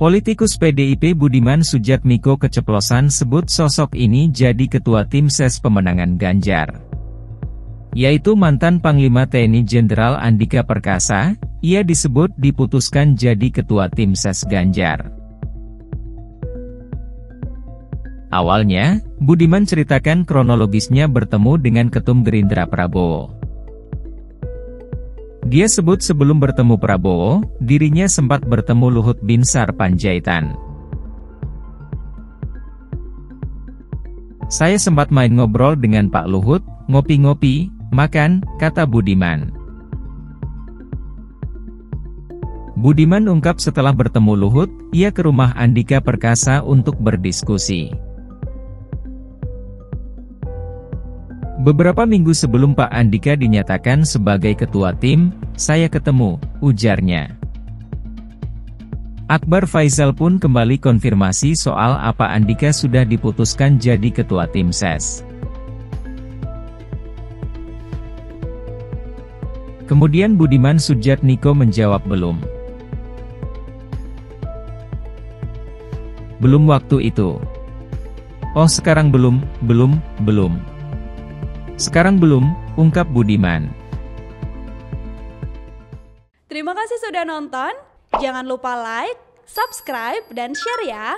Politikus PDIP Budiman Sujatmiko keceplosan sebut sosok ini jadi ketua tim ses pemenangan Ganjar. Yaitu mantan Panglima TNI Jenderal Andika Perkasa, ia disebut diputuskan jadi ketua tim ses Ganjar. Awalnya, Budiman ceritakan kronologisnya bertemu dengan Ketum Gerindra Prabowo. Dia sebut sebelum bertemu Prabowo, dirinya sempat bertemu Luhut Binsar Panjaitan. Saya sempat main ngobrol dengan Pak Luhut, ngopi-ngopi, makan, kata Budiman. Budiman ungkap setelah bertemu Luhut, ia ke rumah Andika Perkasa untuk berdiskusi. Beberapa minggu sebelum Pak Andika dinyatakan sebagai ketua tim, saya ketemu, ujarnya. Akbar Faisal pun kembali konfirmasi soal apa Andika sudah diputuskan jadi ketua tim SES. Kemudian Budiman Sujatniko menjawab belum. Belum waktu itu. Oh sekarang belum, belum, belum. Sekarang belum, ungkap Budiman. Terima kasih sudah nonton. Jangan lupa like, subscribe, dan share ya.